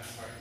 that part.